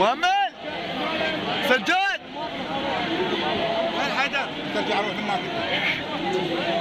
محمد سجاد الحدث